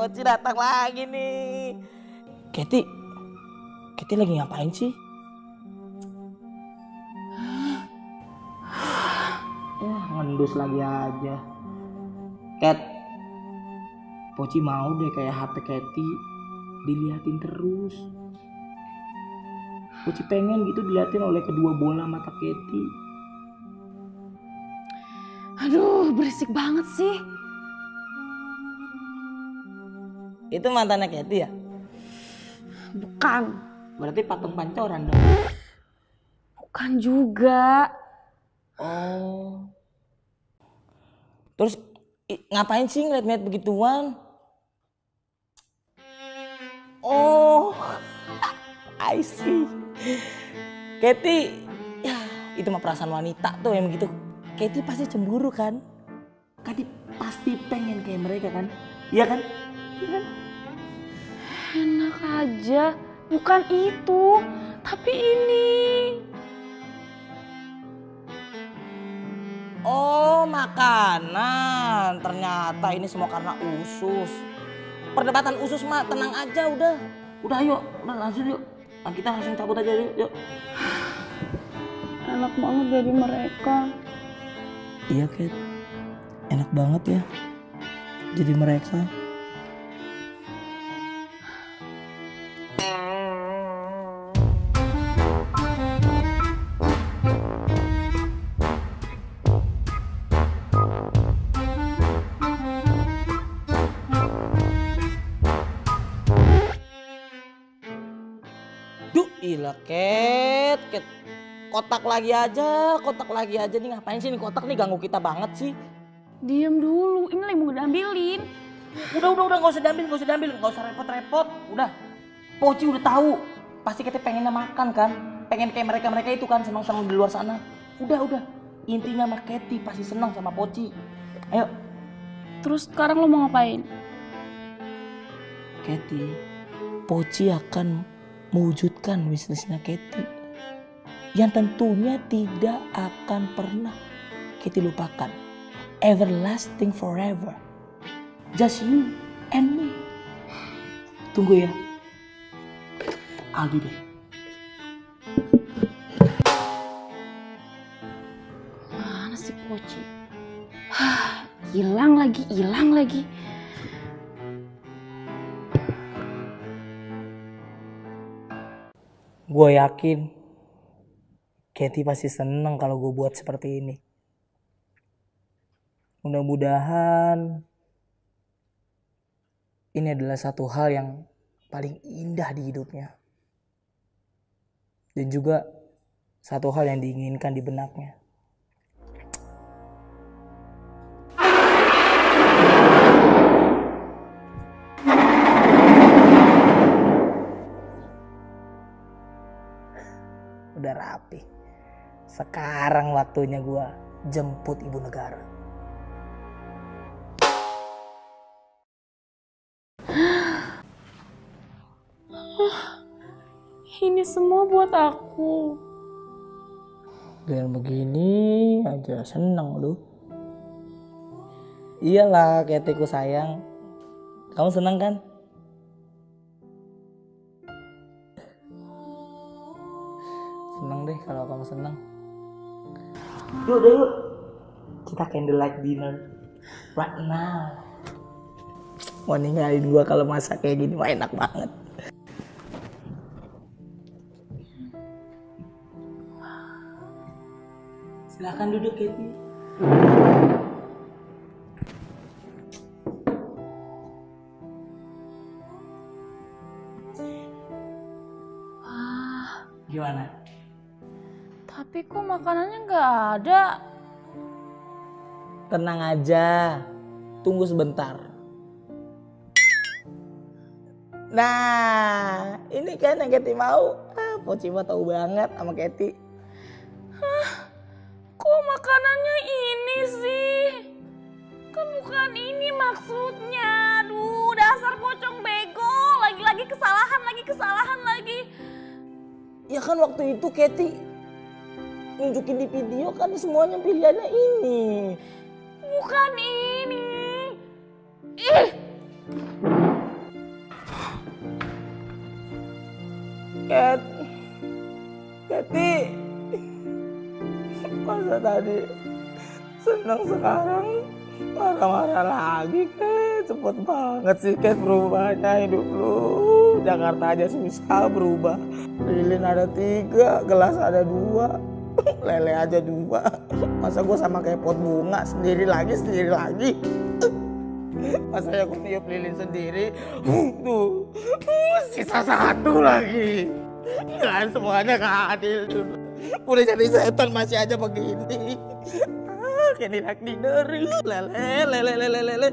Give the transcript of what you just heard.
Poci datang lagi nih. Keti, Keti lagi ngapain sih? Wah, ngendus lagi aja. Ket, Poci mau deh kayak HP Keti diliatin terus. Poci pengen gitu diliatin oleh kedua bola mata Keti. Aduh, berisik banget sih. Itu mantannya Keti ya? Bukan. Berarti patung pancoran dong. Bukan juga. Oh. Terus ngapain sih ngeliat-ngeliat begituan? Oh, I see. Keti, ya itu mah perasaan wanita tuh yang begitu. Keti pasti cemburu kan? Kati pasti pengen kayak mereka kan? Iya kan? Iya kan? Aja. Bukan itu. Tapi ini. Oh, makanan. Ternyata ini semua karena usus. Perdebatan usus mah tenang aja udah. Udah ayo, udah langsung yuk. Nah, kita langsung cabut aja yuk. yuk. Enak banget jadi mereka. Iya, Kat. Enak banget ya. Jadi mereka. Ilah, Ket. Ket. Kotak lagi aja, kotak lagi aja nih ngapain sih nih kotak nih ganggu kita banget sih. Diam dulu. Ini lagi mau diambilin. Udah udah udah nggak usah diambil nggak usah diambil nggak usah repot-repot udah Poci udah tahu pasti kita pengennya makan kan pengen kayak mereka mereka itu kan senang senang di luar sana udah udah intinya mah Keti pasti senang sama Poci ayo Terus sekarang lo mau ngapain? Keti Poci akan mewujudkan bisnisnya Keti yang tentunya tidak akan pernah Keti lupakan. Everlasting forever. Just you and me. Tunggu ya. I'll be there Mana sih Poci? Hilang lagi, hilang lagi. Gue yakin Katy pasti seneng kalau gue buat seperti ini. Mudah-mudahan ini adalah satu hal yang paling indah di hidupnya. Dan juga satu hal yang diinginkan di benaknya. Udah rapi. Sekarang waktunya gua jemput ibu negara. Ini semua buat aku. Dan begini aja seneng lu. Iyalah ketiku sayang. Kamu seneng kan? Deh kalau kamu seneng. Yuk deh yuk. Kita candlelight dinner. Right now. Mau ninggalin gua kalau masak kayak gini mah enak banget. Silahkan duduk Katie. Wah, Gimana? Tapi kok makanannya nggak ada? Tenang aja. Tunggu sebentar. Nah, ini kan yang Katie mau. Ah, Poci mah tahu banget sama Katie. Kok makanannya ini sih? Kan bukan ini maksudnya. Aduh, dasar pocong bego. Lagi-lagi kesalahan, lagi kesalahan lagi. Ya kan waktu itu Katie nunjukin di video kan semuanya pilihannya ini. Bukan ini. Ih, Ket, Keti, masa tadi seneng sekarang marah-marah lagi Ket, cepet banget sih Ket perubahannya hidup lu. Jakarta aja susah berubah. Lilin ada tiga, gelas ada dua, lele aja dua. Masa gue sama kayak pot bunga sendiri lagi sendiri lagi. Masa ya gue tiup lilin sendiri, tuh sisa satu lagi. Kan semuanya gak adil. Udah jadi setan masih aja begini. Ah, kayak nirak dinner. Lele, lele, lele, lele.